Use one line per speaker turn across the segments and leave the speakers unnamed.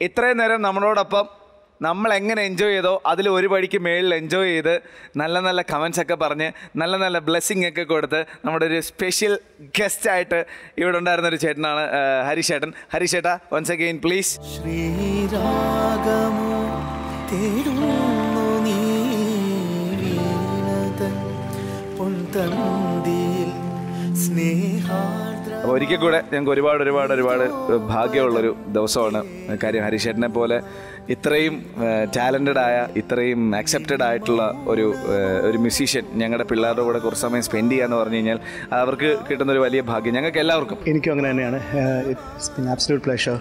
ഇത്രയും നേരം നമ്മളോടൊപ്പം നമ്മൾ എങ്ങനെ എൻജോയ് ചെയ്തോ അതിൽ ഒരു പടിക്ക് മേളിൽ എൻജോയ് ചെയ്ത് നല്ല നല്ല കമൻസ് ഒക്കെ പറഞ്ഞ് നല്ല നല്ല ബ്ലെസ്സിങ് ഒക്കെ കൊടുത്ത് നമ്മുടെ ഒരു സ്പെഷ്യൽ ഗസ്റ്റ് ആയിട്ട് ഇവിടെ ഉണ്ടായിരുന്ന ഒരു ചേട്ടനാണ് ആ, ഹരീഷേട്ടൻ ഹരീഷേട്ടാ വൺസ് അഗെയിൻ പ്ലീസ്
ശ്രീരാഗമോ തേടുന്നു
അപ്പോൾ ഒരിക്കൽ കൂടെ ഞങ്ങൾക്ക് ഒരുപാട് ഒരുപാട് ഒരുപാട് ഭാഗ്യമുള്ളൊരു ദിവസമാണ്. കാര്യം ഹരിശേട്ടനെ പോലെ ഇത്രയും ടാലന്റഡ് ആയ ഇത്രയും ആക്സെപ്റ്റഡ് ആയിട്ടുള്ള ഒരു ഒരു മ്യൂസീഷ്യൻ ഞങ്ങളുടെ പിള്ളേരുടെ കൂടെ കുറച്ച് സമയം സ്പെൻഡ് ചെയ്യാന്ന് പറഞ്ഞു കഴിഞ്ഞാൽ അവർക്ക് കിട്ടുന്ന ഒരു വലിയ ഭാഗ്യം ഞങ്ങൾക്ക് എല്ലാവർക്കും.
എനിക്കും അങ്ങനെ തന്നെയാണ്. ഇറ്റ്സ് പ്ലഷർ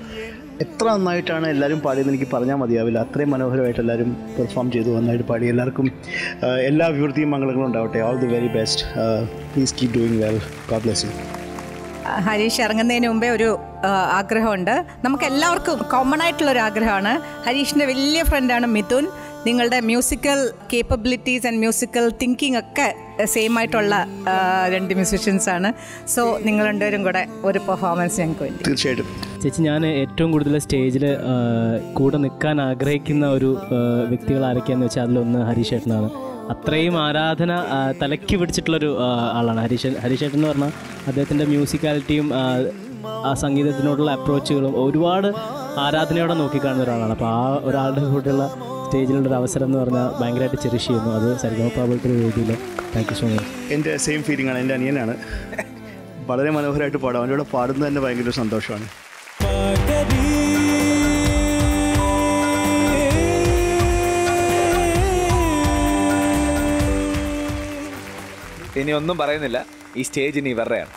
എത്ര നന്നായിട്ടാണ് എല്ലാവരും പാടിയെന്ന് എനിക്ക് പറഞ്ഞാൽ മതിയാവില്ല. അത്രയും മനോഹരമായിട്ട് എല്ലാവരും പെർഫോം ചെയ്തു നന്നായിട്ട് പാടി. എല്ലാവർക്കും എല്ലാ അഭിവൃദ്ധിയും മംഗളങ്ങളും ഉണ്ടാവട്ടെ. All the very best please keep doing well God bless you
Harish ഇറങ്ങുന്നതിന് മുമ്പേ ഒരു ആഗ്രഹമുണ്ട്. നമുക്ക് എല്ലാവർക്കും കോമൺ ആയിട്ടുള്ള ഒരു ആഗ്രഹമാണ്. ഹരീഷിന്റെ വലിയ ഫ്രണ്ടാണ് മിഥുൻ. നിങ്ങളുടെ musical capabilities and musical thinking ഒക്കെ സെയിം ആയിട്ടുള്ള രണ്ട് മ്യൂസിഷ്യൻസ് ആണ്. സോ നിങ്ങൾ രണ്ടുപേരും കൂടെ ഒരു പെർഫോമൻസ് ഞങ്ങൾക്ക് വേണ്ടി.
തീർച്ചയായിട്ടും.
ചേച്ചി ഞാൻ ഏറ്റവും കൂടുതൽ സ്റ്റേജിൽ കൂടെ നിൽക്കാൻ ആഗ്രഹിക്കുന്ന ഒരു വ്യക്തികൾ ആരൊക്കെയാണെന്ന് വെച്ചാൽ അതിലൊന്ന് ഹരീഷേട്ടനാണ് അത്രയും ആരാധന തലക്കി പിടിച്ചിട്ടുള്ളൊരു ആളാണ് ഹരീഷ് ഹരീഷേട്ടൻ എന്ന് പറഞ്ഞാൽ അദ്ദേഹത്തിന്റെ മ്യൂസിക്കാലിറ്റിയും ആ, സംഗീതത്തിനോടുള്ള അപ്രോച്ചുകളും ഒരുപാട് ആരാധനയോടെ നോക്കിക്കാണുന്ന ഒരാളാണ്. അപ്പോൾ ആ ഒരാളുടെ കൂടെയുള്ള സ്റ്റേജിലുള്ള ഒരു അവസരം എന്ന് പറഞ്ഞാൽ ഭയങ്കരമായിട്ട് ചെറിഷ് ചെയ്യുന്നു. അത് സരിഗമപ്പ പോലത്തെ ഒരു വേദിയിൽ താങ്ക് യു സോ മച്ച്
എന്റെ സെയിം ഫീലിംഗ് ആണ്. എന്റെ അനിയനാണ്. വളരെ മനോഹരമായിട്ട് പാടും. അവന്റെ കൂടെ പാടുന്നത് തന്നെ ഭയങ്കര സന്തോഷമാണ്.
ഇനി ഒന്നും പറയുന്നില്ല. ഈ സ്റ്റേജ് ഇനി ഇവരുടെയാണ്.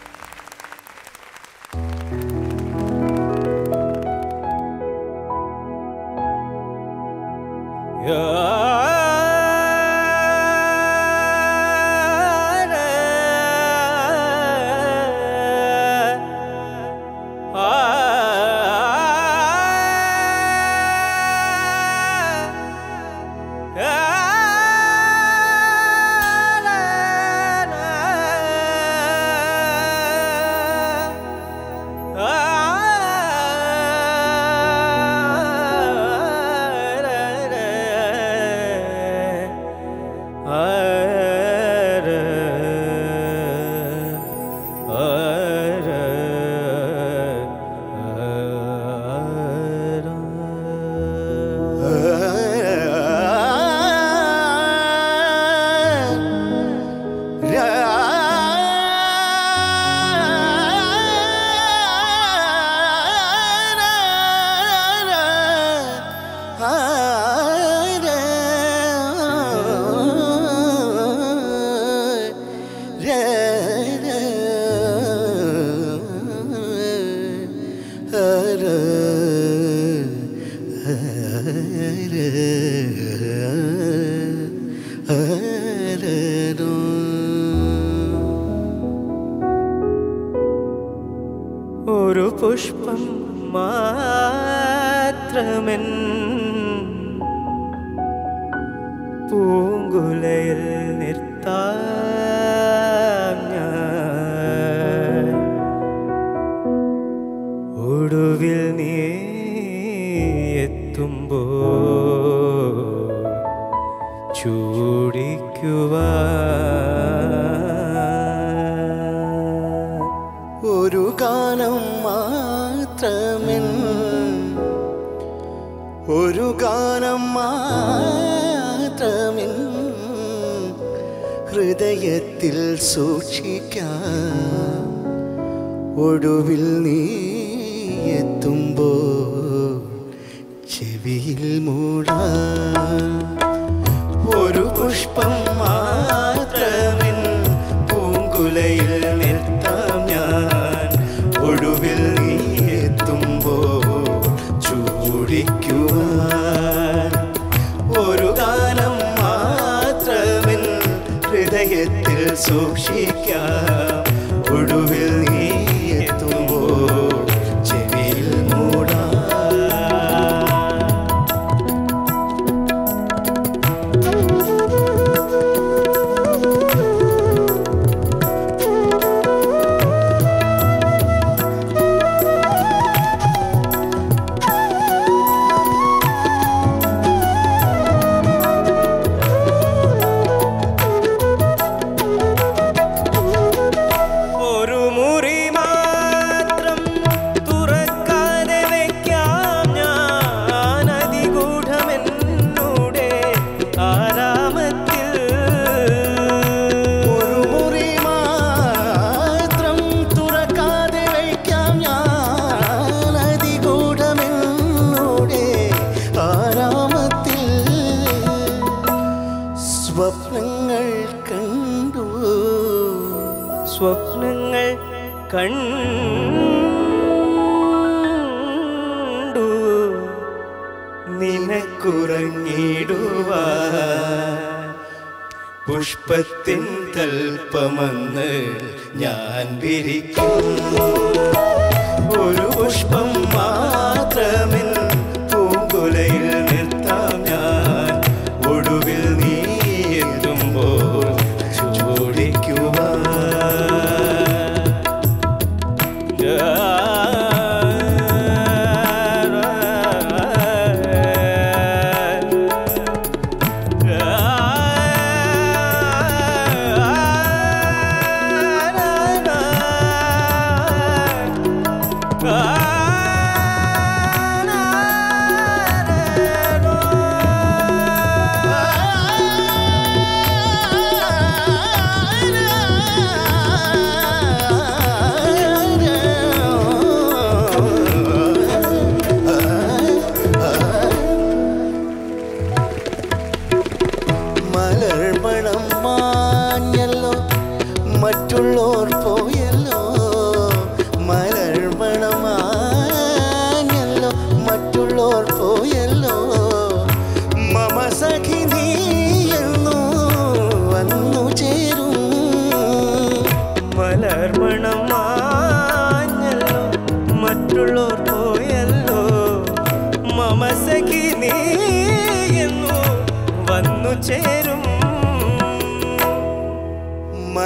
ഒരു പുഷ്പം മാത്രമെൻ പൂങ്കുലയിൽ നിർത്താം മാത്രമെൻ. ഒരു ഗാനം മാത്രമെൻ ഹൃദയത്തിൽ സൂക്ഷിക്കാം. ഒടുവിൽ നീ എത്തുമ്പോ ചെവിയിൽ മൂടാ. ഒരു പുഷ്പം ഹൃദയത്തിൽ സൂക്ഷിക്കാം ഒടുവിൽ സ്വപ്നങ്ങൾ കണ്ടു. നിനക്കുറങ്ങിടുവാ പുഷ്പത്തിൻ തൽപ്പമെന്ന് ഞാൻ വിരിക്കുന്നു. ഒരു പുഷ്പം മാത്രമിൽ പൂങ്കുലയിൽ നിർത്താം ഞാൻ. ഒടുവിൽ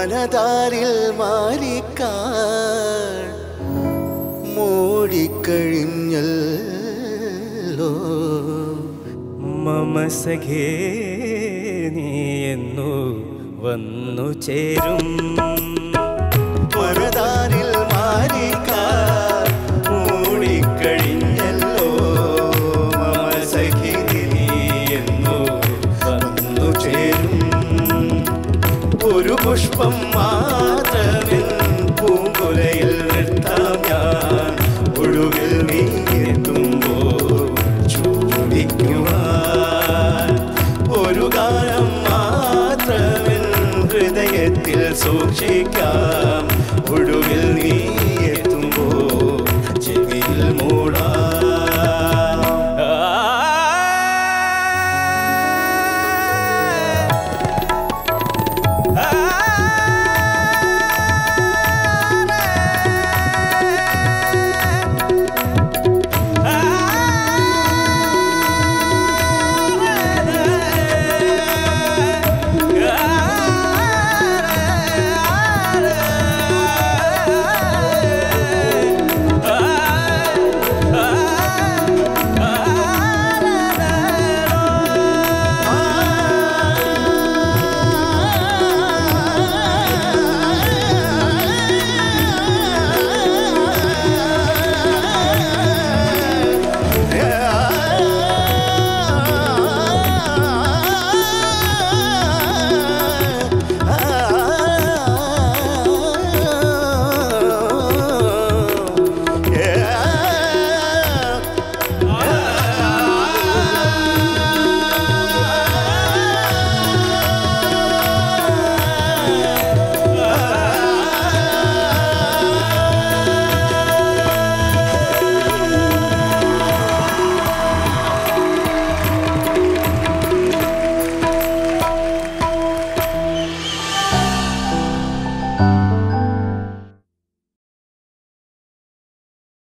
മനതാരിൽ മാറിക്കാൻ മൂടിക്കഴിഞ്ഞല്ലോ. മമസഖേ നീ എന്നു വന്നു ചേരും. அனுபவம்